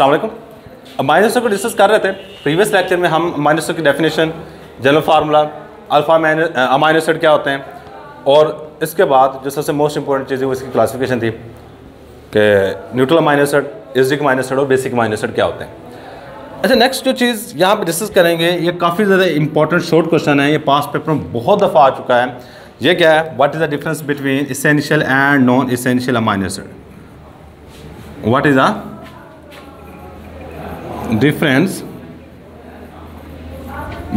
वालेकुम। माइनस को डिस्कस कर रहे थे। प्रीवियस लेक्चर में हम माइनस की definition general formula alpha amino acid क्या होते हैं? और इसके बाद जो सबसे मोस्ट इंपॉर्टेंट चीज़ है, वो इसकी क्लासिफिकेशन थी कि neutral acid acidic amino acid और बेसिक अमाइनो एसिड क्या होते हैं। अच्छा नेक्स्ट जो चीज़ यहाँ पे डिस्कस करेंगे, ये काफ़ी ज़्यादा इंपॉर्टेंट शॉर्ट क्वेश्चन है। ये पास पेपर में बहुत दफ़ा आ चुका है। ये क्या है? What is the difference between essential and non essential amino acid what is the difference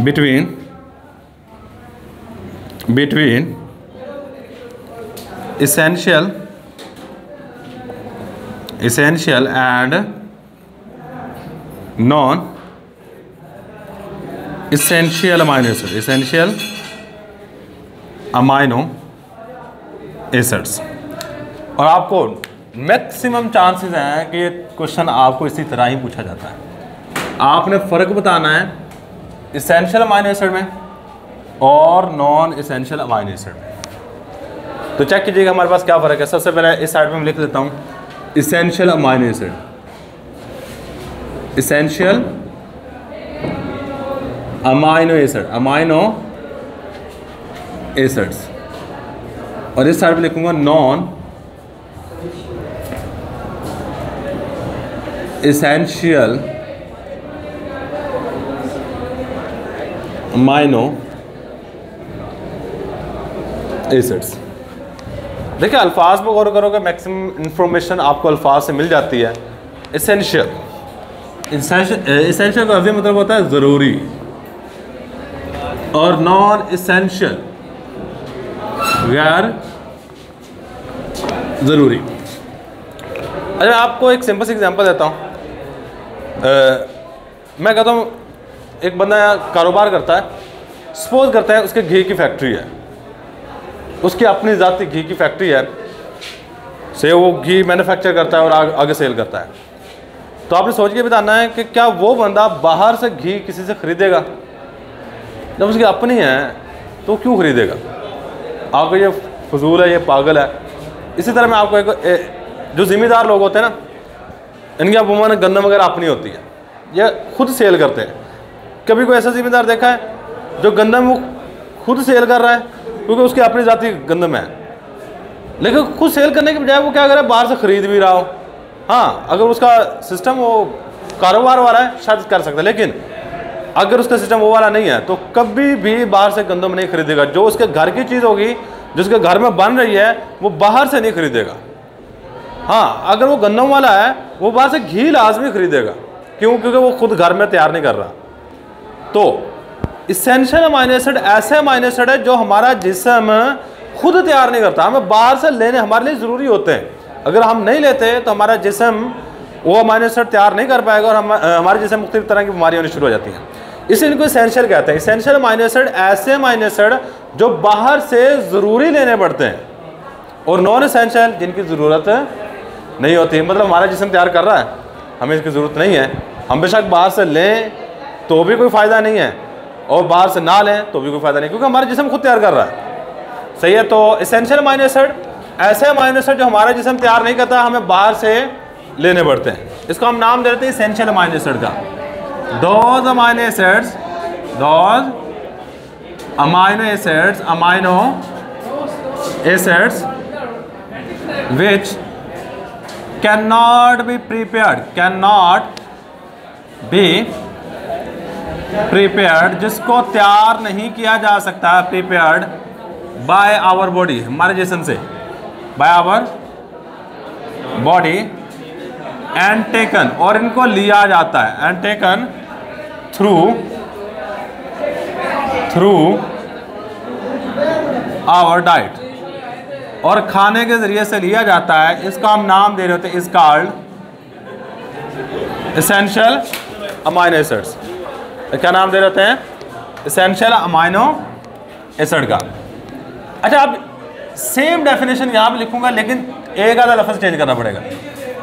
between between essential essential and non essential amino acid essential amino acids और आपको मैक्सिमम चांसेस हैं कि क्वेश्चन आपको इसी तरह ही पूछा जाता है आपने फ़र्क बताना है इसेंशियल अमाइनो एसिड में और नॉन इसेंशियल अमाइनो एसिड में। तो चेक कीजिएगा हमारे पास क्या फ़र्क है। सबसे पहले इस साइड में लिख देता हूँ। Essential amino acid essential amino acid amino acids और इस साइड में लिखूँगा नॉन इसेंशियल माइनो एसिड्स। देखिए, अल्फाज पर गौर करोगे, मैक्सिमम इंफॉर्मेशन आपको अल्फाज से मिल जाती है। इसेंशियल इसेंशियल का अभी मतलब होता है ज़रूरी। और नॉन इसेंशियल गैर ज़रूरी। अच्छा आपको एक सिंपल सी एग्जांपल देता हूँ। मैं कहता हूँ एक बंदा कारोबार करता है सपोज़ करता है उसके घी की फैक्ट्री है। उसकी अपनी ज़ाती घी की फैक्ट्री है से वो घी मैन्युफैक्चर करता है और आग, आगे सेल करता है। तो आपने सोच के बताना है कि क्या वो बंदा बाहर से घी किसी से ख़रीदेगा? जब उसकी अपनी है तो क्यों ख़रीदेगा? आपको ये फजूल है ये पागल है। इसी तरह मैं आपको एक ए, जो ज़िम्मेदार लोग होते हैं ना इनकी अब गंदम वगैरह अपनी होती है। ये खुद सेल करते हैं। कभी कोई ऐसा जिम्मेदार देखा है जो गंदम वो खुद सेल कर रहा है? क्योंकि उसकी अपनी जाति गंदम है। लेकिन खुद सेल करने के बजाय वो क्या करे बाहर से ख़रीद भी रहा हो। हाँ अगर उसका सिस्टम वो कारोबार वाला है, शायद कर सकता है। लेकिन अगर उसका सिस्टम वो वाला नहीं है तो कभी भी बाहर से गंदम नहीं खरीदेगा। जो उसके घर की चीज़ होगी जो उसके घर में बन रही है, वो बाहर से नहीं खरीदेगा। हाँ अगर वो गंदम वाला है, वो बाहर से घी लाजमी खरीदेगा। क्यों? क्योंकि वो खुद घर में तैयार नहीं कर रहा। तो इसेंशियल अमाइनो एसिड ऐसे अमाइनो एसिड है जो हमारा जिसम खुद तैयार नहीं करता। हमें बाहर से लेने हमारे लिए ज़रूरी होते हैं। अगर हम नहीं लेते तो हमारा जिसम, वो अमाइनो एसिड तैयार नहीं कर पाएगा और हम हमारे जिसम मुख्तलिफ़ तरह की बीमारी होनी शुरू हो जाती हैं। इसे इनको इसेंशियल कहते हैं। इसेंशियल अमाइनो एसिड ऐसे अमाइनो एसिड जो बाहर से ज़रूरी लेने पड़ते हैं और नॉन इसेंशियल जिनकी ज़रूरत नहीं होती। मतलब हमारा जिसम तैयार कर रहा है, हमें इसकी ज़रूरत नहीं है। हम बेशक बाहर से लें तो भी कोई फ़ायदा नहीं है। और बाहर से ना लें तो भी कोई फ़ायदा नहीं, क्योंकि हमारा जिसम खुद तैयार कर रहा है। सही है तो इसेंशियल अमाइनो एसिड ऐसे अमाइनो एसिड जो हमारा जिसम तैयार नहीं करता, हमें बाहर से लेने पड़ते हैं। इसको हम नाम देते हैं इसेंशियल एसिड का। Those amino acids those amino acids amino acids which cannot be prepared, cannot be prepared जिसको तैयार नहीं किया जा सकता prepared by आवर बॉडी हमारे जिसम से। By our body and taken और इनको लिया जाता है। And taken through through our diet और खाने के ज़रिए से लिया जाता है। इसका हम नाम दे रहे होते इस कार्ड इसेंशियल अमाइनो क्या नाम दे रहे हैं? इसेंशियल अमाइनो एसिड का। अच्छा अब सेम डेफिनेशन यहाँ पर लिखूँगा, लेकिन एक आधा लफ्ज़ चेंज करना पड़ेगा।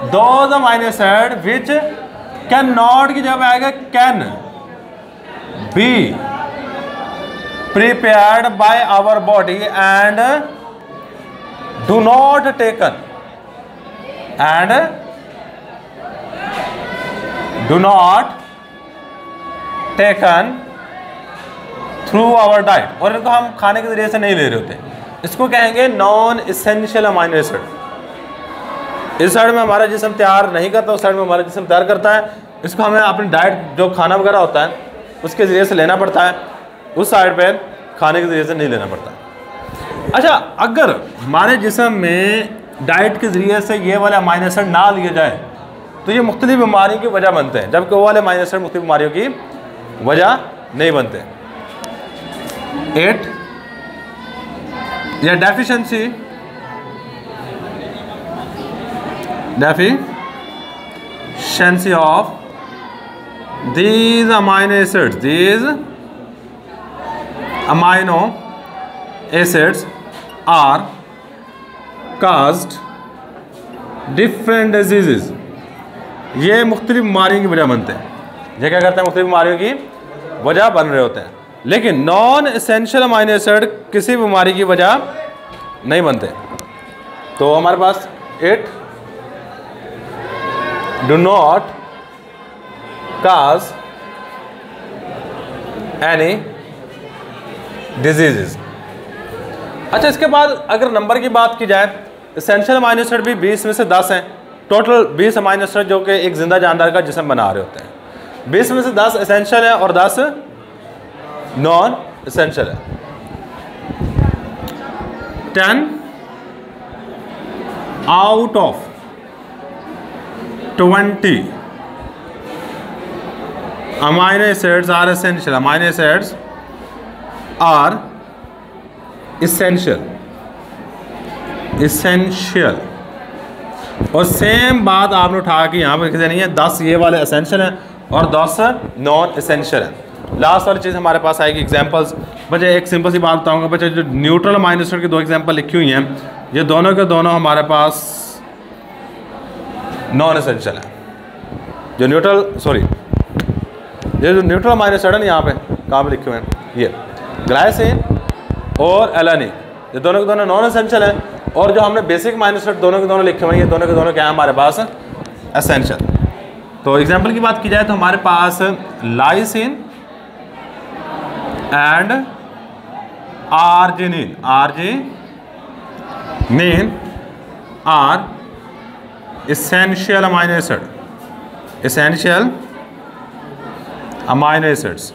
दो amino acid which can not की जगह आएगा can be prepared by our body and do not taken and do not taken through our diet और इनको हम खाने के ज़रिए से नहीं ले रहे होते। इसको कहेंगे नॉन इसेंशियल अमाइनो एसिड इस साइड में हमारा जिसम तैयार नहीं करता, उस साइड में हमारा जिसम तैयार करता है, इसको हमें अपनी डाइट जो खाना वगैरह होता है, उसके ज़रिए से लेना पड़ता है। उस साइड पर खाने के ज़रिए से नहीं लेना पड़ता। अच्छा अगर हमारे जिसम में डाइट के ज़रिए से ये वाले अमाइनो एसिड ना लिए जाए तो ये मुख्तलि बीमारियों की वजह बनते हैं। जबकि वो वाले अमाइनो एसिड मुख्तलि बीमारियों की वजह नहीं बनते। एट या deficiency deficiency of these amino acids these amino acids are caused different disease ये मुख्तलिफ़ बीमारियों की वजह बनते हैं। ये क्या करते हैं? मुख्तलिफ़ बीमारियों की वजह बन रहे होते हैं। लेकिन नॉन इसेंशियल अमाइनो एसिड किसी बीमारी की वजह नहीं बनते। तो हमारे पास it do not cause any diseases अच्छा इसके बाद अगर नंबर की बात की जाए इसेंशियल अमाइनो एसिड भी 20 में से 10 हैं। टोटल 20 अमाइनो एसिड जो कि एक ज़िंदा जानदार का जिसम बना रहे होते हैं। 20 में से 10 एसेंशियल है और 10 नॉन एसेंशियल है। Ten out of twenty amino acids are essential amino acids are essential essential और सेम बात आपने उठा के यहाँ पर लिख देनी है, दस ये वाले एसेंशियल हैं। और दस नॉन एसेंशियल है। लास्ट वाली चीज़ हमारे पास आएगी एग्जाम्पल्स बच्चे, एक सिंपल सी बात बताऊँगा। बच्चे, जो न्यूट्रल माइनसर की दो एग्ज़ाम्पल लिखी हुई हैं, ये दोनों के दोनों हमारे पास नॉन एसेंशियल है। जो न्यूट्रल सॉरी ये जो न्यूट्रल माइनसर है ना यहाँ पे, कहाँ पे लिखे हुए हैं? ये ग्लाइसिन और एलानिन ये दोनों के दोनों नॉन एसेंशियल हैं। और जो हमने बेसिक माइनसर दोनों के दोनों लिखे हुए हैं, ये दोनों के दोनों क्या है? हमारे पास एसेंशियल तो एग्ज़ाम्पल की बात की जाए तो हमारे पास lysine and arginine arginine are essential amino acid essential amino acids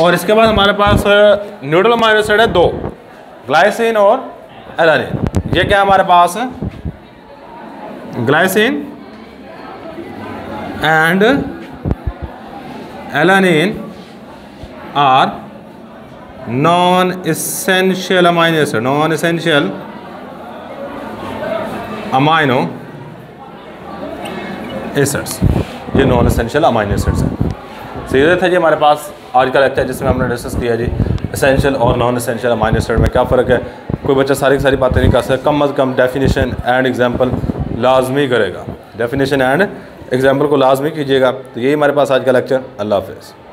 और इसके बाद हमारे पास न्यूट्रल अमाइनो एसिड है दो ग्लाइसिन और एलानिन ये क्या हमारे पास? Glycine and alanine are non essential amino acid non essential amino acids ये नॉन एसेंशियल अमाइनो एसिड्स हैं। सो ये था जी हमारे पास, आज का लेक्चर जिसमें हमने डिस्कस किया जी एसेंशियल और नॉन एसेंशियल अमाइनो एसिड में क्या फ़र्क है? कोई बच्चा सारी की सारी बातें नहीं कर सकता, कम अज़ कम डेफिनेशन एंड एग्जांपल लाजमी करेगा। डेफिनेशन एंड एग्जांपल को लाजमी कीजिएगा। तो यही हमारे पास आज का लेक्चर अल्लाह हाफिज़।